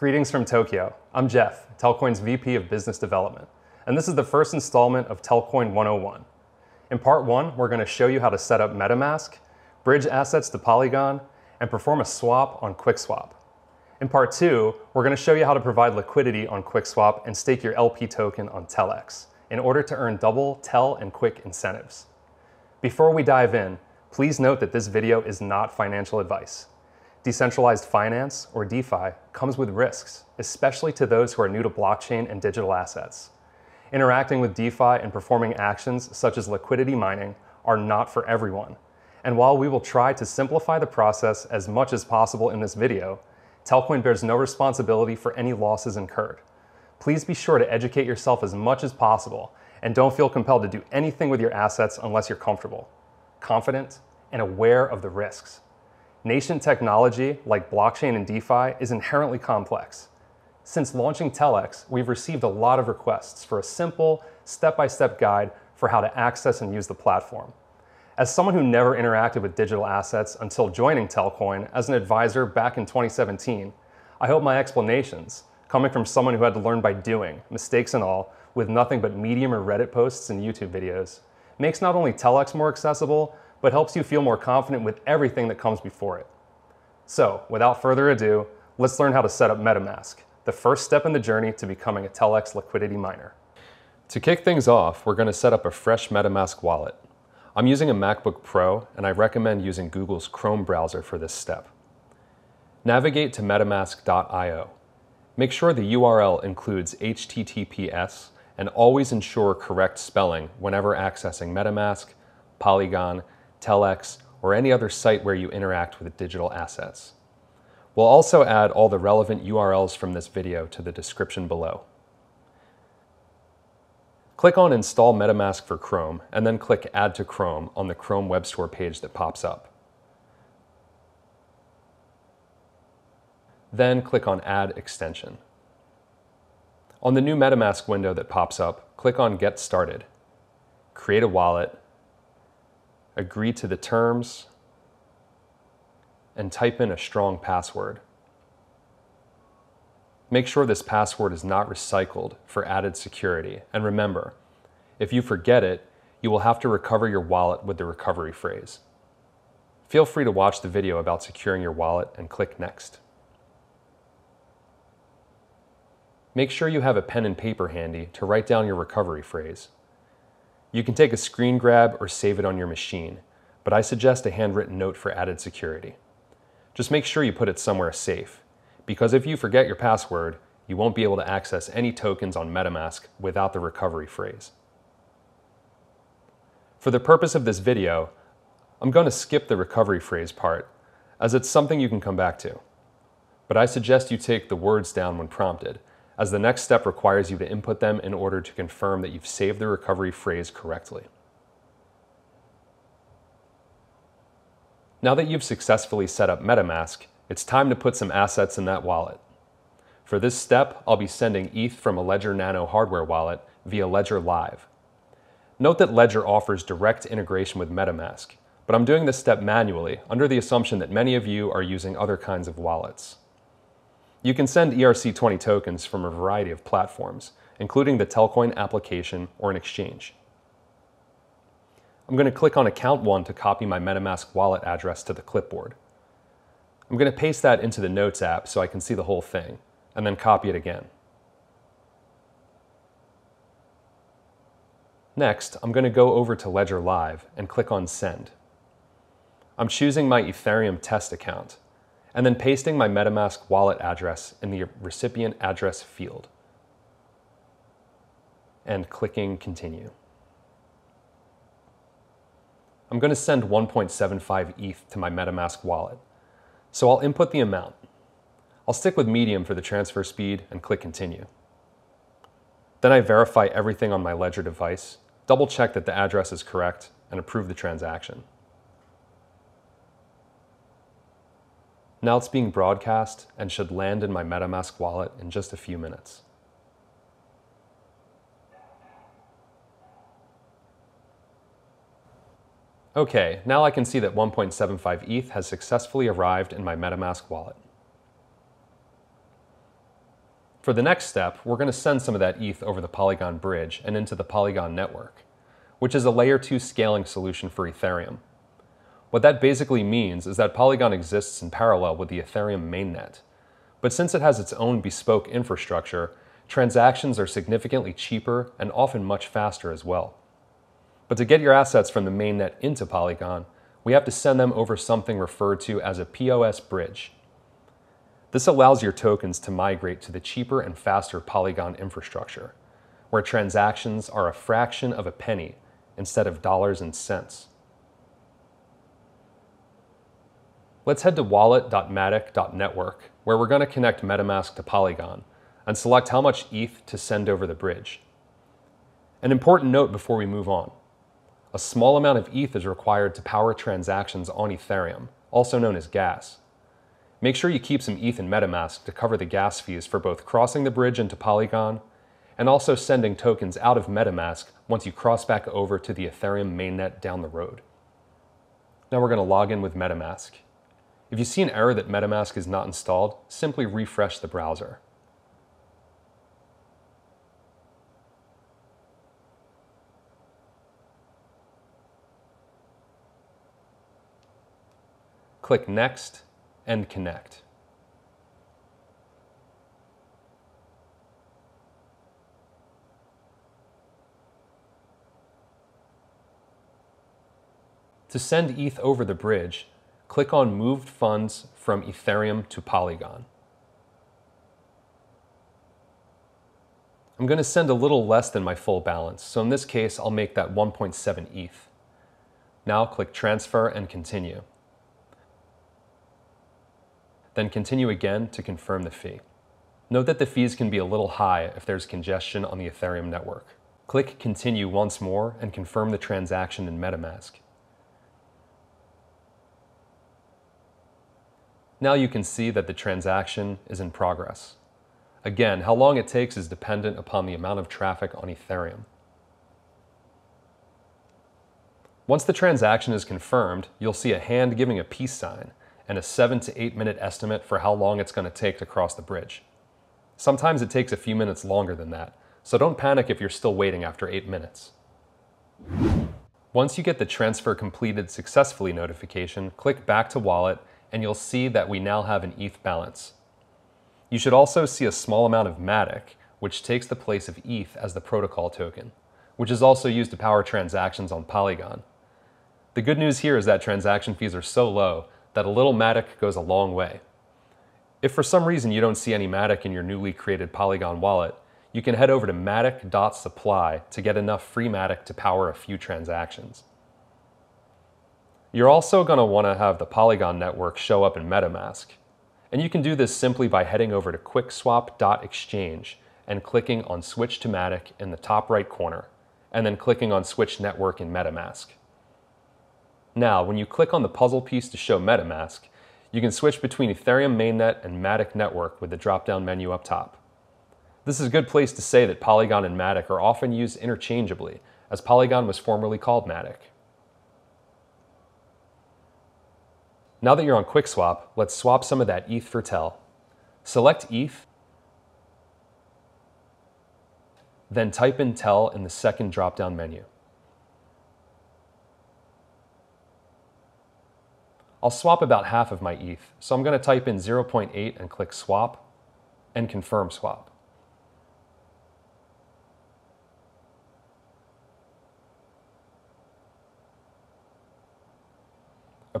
Greetings from Tokyo. I'm Jeff, Telcoin's VP of Business Development, and this is the first installment of Telcoin 101. In part one, we're going to show you how to set up MetaMask, bridge assets to Polygon, and perform a swap on QuickSwap. In part two, we're going to show you how to provide liquidity on QuickSwap and stake your LP token on TELX in order to earn double TEL and Quick incentives. Before we dive in, please note that this video is not financial advice. Decentralized finance, or DeFi, comes with risks, especially to those who are new to blockchain and digital assets. Interacting with DeFi and performing actions such as liquidity mining are not for everyone. And while we will try to simplify the process as much as possible in this video, Telcoin bears no responsibility for any losses incurred. Please be sure to educate yourself as much as possible and don't feel compelled to do anything with your assets unless you're comfortable, confident, and aware of the risks. Nascent technology like blockchain and DeFi is inherently complex. Since launching TELX, we've received a lot of requests for a simple, step-by-step guide for how to access and use the platform. As someone who never interacted with digital assets until joining Telcoin as an advisor back in 2017, I hope my explanations, coming from someone who had to learn by doing, mistakes and all, with nothing but Medium or Reddit posts and YouTube videos, makes not only TELX more accessible, but helps you feel more confident with everything that comes before it. So, without further ado, let's learn how to set up MetaMask, the first step in the journey to becoming a TELX liquidity miner. To kick things off, we're going to set up a fresh MetaMask wallet. I'm using a MacBook Pro, and I recommend using Google's Chrome browser for this step. Navigate to metamask.io. Make sure the URL includes HTTPS and always ensure correct spelling whenever accessing MetaMask, Polygon, TELX, or any other site where you interact with digital assets. We'll also add all the relevant URLs from this video to the description below. Click on Install MetaMask for Chrome, and then click Add to Chrome on the Chrome Web Store page that pops up. Then click on Add Extension. On the new MetaMask window that pops up, click on Get Started. Create a wallet, agree to the terms, and type in a strong password. Make sure this password is not recycled for added security. And remember, if you forget it, you will have to recover your wallet with the recovery phrase. Feel free to watch the video about securing your wallet and click Next. Make sure you have a pen and paper handy to write down your recovery phrase. You can take a screen grab or save it on your machine, but I suggest a handwritten note for added security. Just make sure you put it somewhere safe, because if you forget your password, you won't be able to access any tokens on MetaMask without the recovery phrase. For the purpose of this video, I'm going to skip the recovery phrase part, as it's something you can come back to. But I suggest you take the words down when prompted, as the next step requires you to input them in order to confirm that you've saved the recovery phrase correctly. Now that you've successfully set up MetaMask, it's time to put some assets in that wallet. For this step, I'll be sending ETH from a Ledger Nano hardware wallet via Ledger Live. Note that Ledger offers direct integration with MetaMask, but I'm doing this step manually under the assumption that many of you are using other kinds of wallets. You can send ERC20 tokens from a variety of platforms, including the Telcoin application or an exchange. I'm going to click on Account 1 to copy my MetaMask wallet address to the clipboard. I'm going to paste that into the Notes app so I can see the whole thing, and then copy it again. Next, I'm going to go over to Ledger Live and click on Send. I'm choosing my Ethereum test account, and then pasting my MetaMask wallet address in the recipient address field, and clicking Continue. I'm going to send 1.75 ETH to my MetaMask wallet. So I'll input the amount. I'll stick with medium for the transfer speed and click continue. Then I verify everything on my Ledger device, double check that the address is correct, and approve the transaction. Now it's being broadcast and should land in my MetaMask wallet in just a few minutes. Okay, now I can see that 1.75 ETH has successfully arrived in my MetaMask wallet. For the next step, we're going to send some of that ETH over the Polygon bridge and into the Polygon network, which is a layer 2 scaling solution for Ethereum. What that basically means is that Polygon exists in parallel with the Ethereum mainnet. But since it has its own bespoke infrastructure, transactions are significantly cheaper and often much faster as well. But to get your assets from the mainnet into Polygon, we have to send them over something referred to as a POS bridge. This allows your tokens to migrate to the cheaper and faster Polygon infrastructure, where transactions are a fraction of a penny instead of dollars and cents. Let's head to wallet.matic.network, where we're going to connect MetaMask to Polygon, and select how much ETH to send over the bridge. An important note before we move on. A small amount of ETH is required to power transactions on Ethereum, also known as gas. Make sure you keep some ETH in MetaMask to cover the gas fees for both crossing the bridge into Polygon and also sending tokens out of MetaMask once you cross back over to the Ethereum mainnet down the road. Now we're going to log in with MetaMask. If you see an error that MetaMask is not installed, simply refresh the browser. Click Next and connect. To send ETH over the bridge, click on Moved Funds from Ethereum to Polygon. I'm going to send a little less than my full balance, so in this case I'll make that 1.7 ETH. Now click Transfer and Continue then continue again to confirm the fee. Note that the fees can be a little high if there's congestion on the Ethereum network. Click Continue once more and confirm the transaction in MetaMask. Now you can see that the transaction is in progress. Again, how long it takes is dependent upon the amount of traffic on Ethereum. Once the transaction is confirmed, you'll see a hand giving a peace sign, and a seven to eight minute estimate for how long it's going to take to cross the bridge. Sometimes it takes a few minutes longer than that, so don't panic if you're still waiting after eight minutes. Once you get the transfer completed successfully notification, click back to wallet and you'll see that we now have an ETH balance. You should also see a small amount of MATIC, which takes the place of ETH as the protocol token, which is also used to power transactions on Polygon. The good news here is that transaction fees are so low that a little Matic goes a long way. If for some reason you don't see any Matic in your newly created Polygon wallet, you can head over to matic.supply to get enough free Matic to power a few transactions. You're also going to want to have the Polygon network show up in MetaMask. And you can do this simply by heading over to quickswap.exchange and clicking on Switch to Matic in the top right corner, and then clicking on Switch Network in MetaMask. Now, when you click on the puzzle piece to show MetaMask, you can switch between Ethereum mainnet and Matic network with the drop-down menu up top. This is a good place to say that Polygon and Matic are often used interchangeably, as Polygon was formerly called Matic. Now that you're on QuickSwap, let's swap some of that ETH for TEL. Select ETH, then type in TEL in the second drop-down menu. I'll swap about half of my ETH, so I'm going to type in 0.8 and click swap and confirm swap.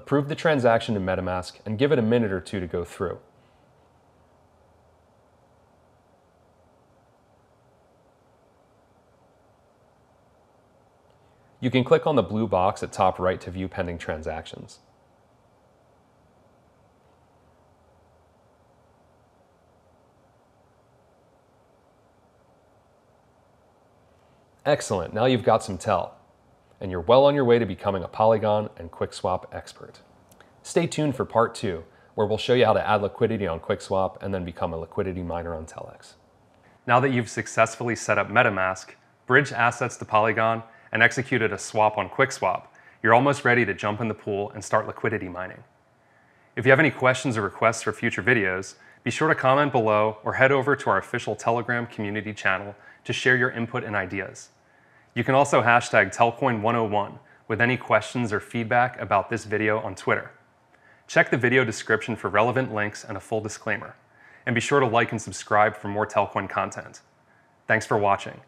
Approve the transaction in MetaMask and give it a minute or two to go through. You can click on the blue box at top right to view pending transactions. Excellent, now you've got some TEL, and you're well on your way to becoming a Polygon and QuickSwap expert. Stay tuned for part two, where we'll show you how to add liquidity on QuickSwap and then become a liquidity miner on TELX. Now that you've successfully set up MetaMask, bridged assets to Polygon, and executed a swap on QuickSwap, you're almost ready to jump in the pool and start liquidity mining. If you have any questions or requests for future videos, Be sure to comment below or head over to our official Telegram community channel to share your input and ideas. You can also hashtag Telcoin101 with any questions or feedback about this video on Twitter. Check the video description for relevant links and a full disclaimer. And be sure to like and subscribe for more Telcoin content. Thanks for watching.